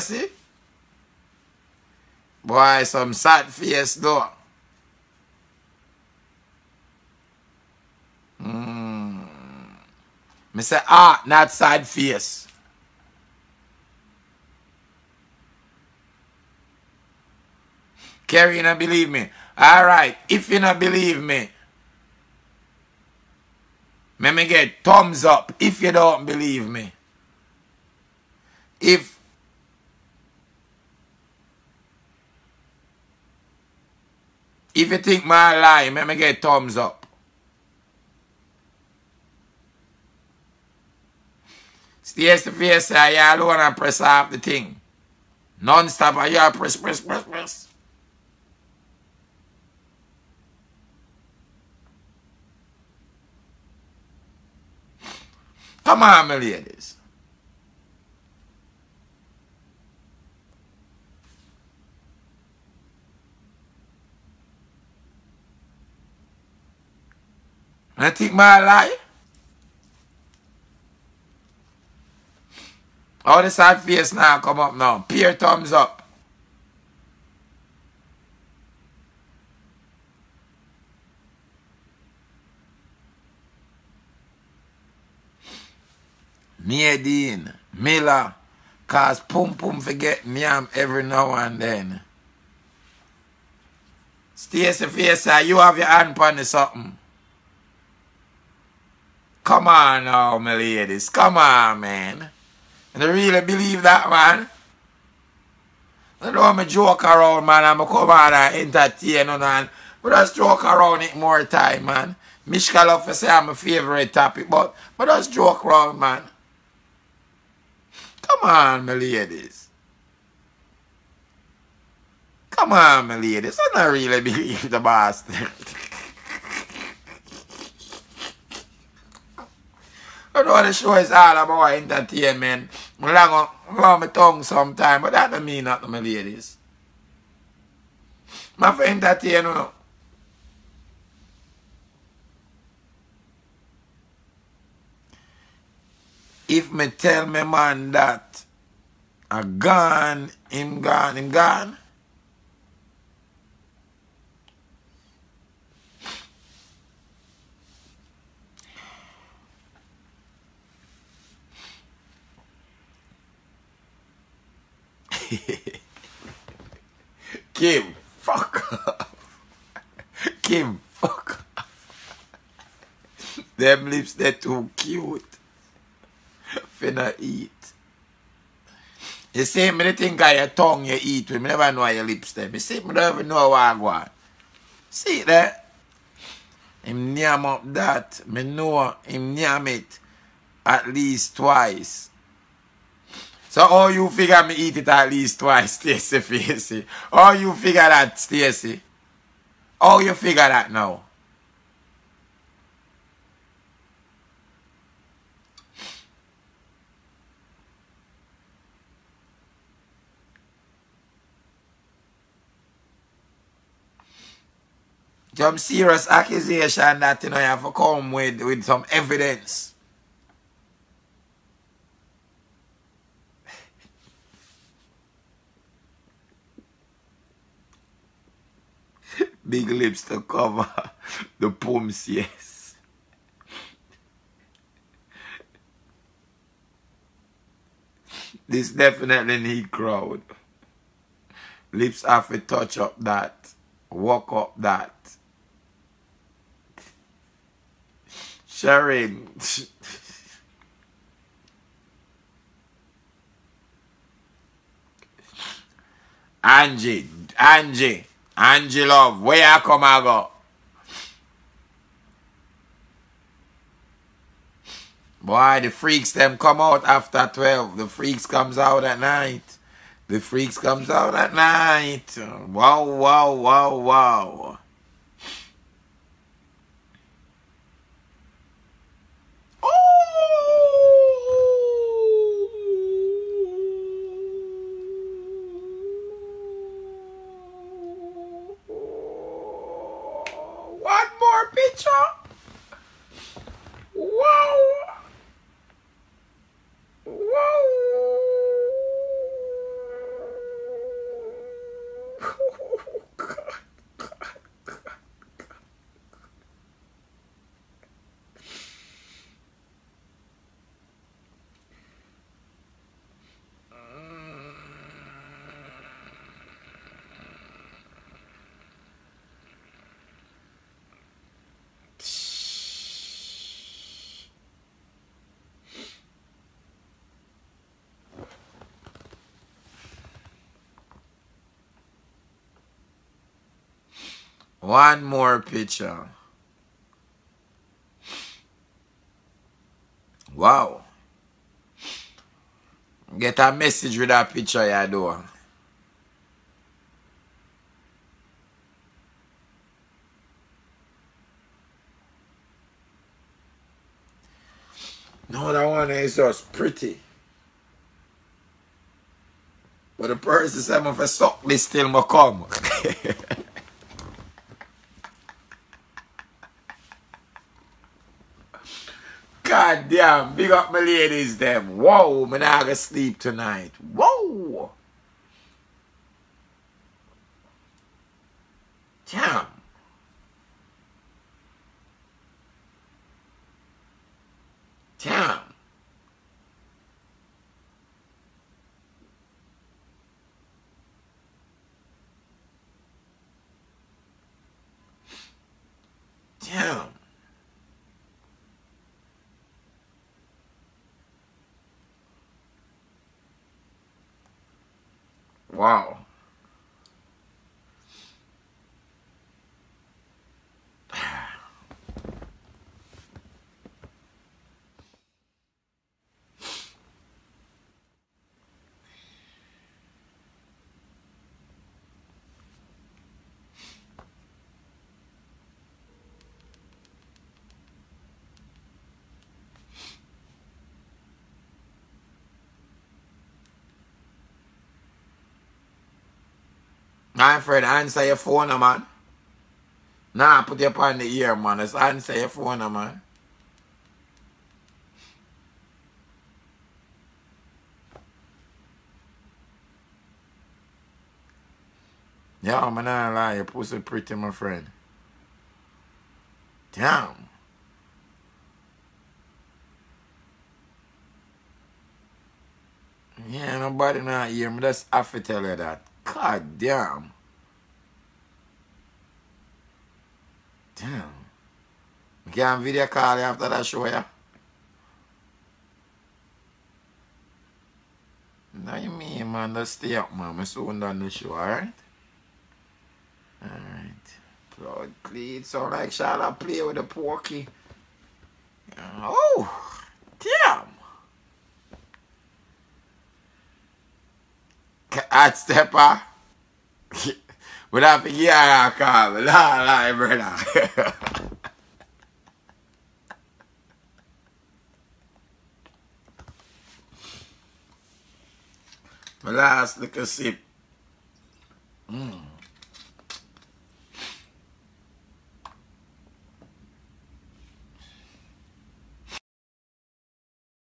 Stacy. Boy, some sad face though. Mm. Me say ah, not sad face. Kerry, you not believe me? Alright, if you not believe me, let me get thumbs up if you don't believe me. If if you think my lie, let me get thumbs up. Stacy face say you alone and press off the thing. Non-stop and you press, press, press, press. Come on, my ladies. I think my life. All the sad face now come up now. Peer thumbs up. Nadine, Miller, cause Pum Pum forget Nyam every now and then. Stacy face, you have your hand on something. Come on now, my ladies. Come on, man. And I really believe that, man. I don't me joke around, man. I'm come on and entertain, you man. But just joke around it more time, man. Mishka love to say I'm a favorite topic, but, but just joke around, man. Come on, my ladies. Come on, my ladies. I don't really believe the bastard. I know the show is all about entertainment. I long on my tongue sometimes, but that don't mean nothing, my ladies. My for entertain you. If me tell me man that a gone, him gone, him gone, Kim, fuck off. Kim, fuck off. Them lips, they're too cute. Finna eat. You see, me the think of your tongue you eat with. Me never know your lips them. You see, me don't even know what I want. See that? Him name up that. Me know him name it at least twice. So how you figure me eat it at least twice, Stacy Facey? How you figure that, Stacy? How you figure that now? Some serious accusation that you know you have to come with with some evidence. Big lips to cover the pumps, yes. This definitely need crowd. Lips have to touch up that. Walk up that. Sharing. Angie. Angie. Angie love, where you come I go? Boy, the freaks them come out after 12. The freaks comes out at night. The freaks comes out at night. Wow, wow, wow, wow. One more picture. Uh. Wow. Get a message with that picture you do. No, that one is just pretty. But the person said, if I suck this till I come. God damn, big up my ladies them. Whoa, man, I gonna sleep tonight. Whoa. Damn. Damn. Wow. My friend, answer your phone, man. Nah, put your on the ear, man. Just answer your phone, man. Yeah, man, I lie. Your pussy pretty, my friend. Damn. Yeah, nobody not here. me. Just have to tell you that. God damn. Damn. We can video call after that show, yeah? Now you mean, man, just stay up, man. I'm soon done the show, alright? Alright. Blood clean. So like Charlotte play with the porky. Oh, damn. Hot stepper. But I think yeah, I call me. Nah, nah, brother. My last little sip.